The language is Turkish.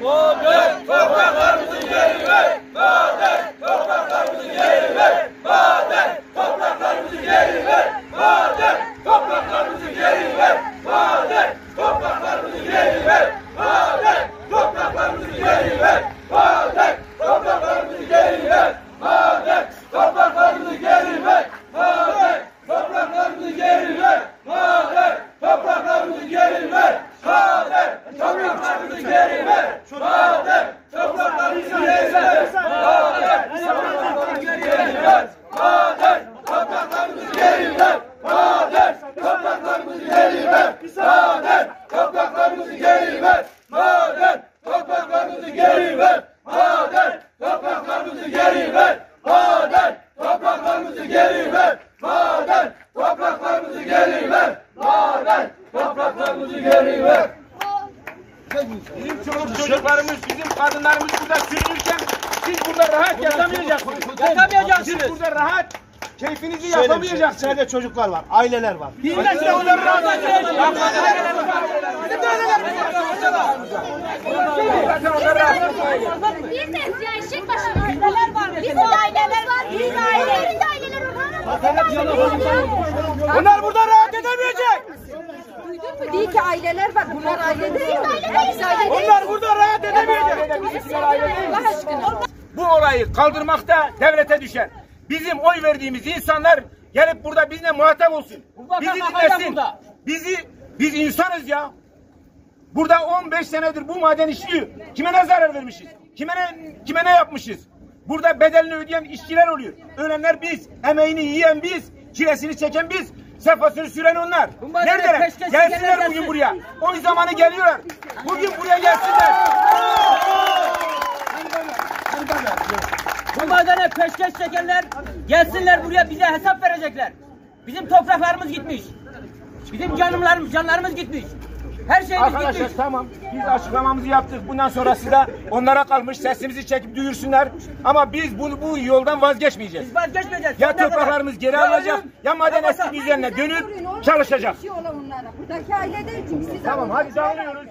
我们转换和平的利润。Geri ver. Maden topraklarımızı geri ver. Maden topraklarımızı geri ver. Maden topraklarımızı geri ver. Maden topraklarımızı geri ver. Maden topraklarımızı geri ver. Maden topraklarımızı geri ver. Bizim çoluk çocuklarımız, bizim kadınlarımız burada sürünürken siz burada rahat yatamayacaksınız. Siz burada rahat keyfinizi yapamayacaksınız. İçeride çocuklar var, aileler var. Biz de onları rahat Bir de ya eşek başına aileler var. Bizim aileler var. Bizim aileler. Bizim aileler var. Bunlar burada rahat edemeyecek. Duydun mu? Değil ki aileler var. Bunlar aile değil. Onlar burada rahat edemeyecek. Allah aşkına. Bu olayı kaldırmakta devlete düşer. Bizim oy verdiğimiz insanlar gelip burada bizimle muhatap olsun. Bizi dinlesin. Bizi, biz insanız ya. Burada 15 senedir bu maden işliyor. Kime ne zarar vermişiz? Kime ne, kime ne yapmışız? Burada bedelini ödeyen işçiler oluyor. Ölenler biz, emeğini yiyen biz, çilesini çeken biz, sefasını süren onlar. Neredeler? Gelsinler bugün buraya. Oy zamanı geliyorlar. Bugün buraya gelsinler. Bu madene peşkeş çekenler gelsinler buraya bize hesap verecekler. Bizim topraklarımız gitmiş. Bizim canlarımız, canlarımız gitmiş. Her şeyimiz Arkadaşlar gitmiş. tamam biz açıklamamızı yaptık. Bundan sonrası da onlara kalmış sesimizi çekip duyursunlar. Ama biz bunu bu yoldan vazgeçmeyeceğiz. Biz vazgeçmeyeceğiz. Ya Sonuna kadar. topraklarımız geri Ya alacak ölüm, ya maden ya eski basak. düzenine dönüp çalışacak. Bir şey ola onlara. Buradaki aile değil çünkü siz Tamam hadi dağılıyoruz.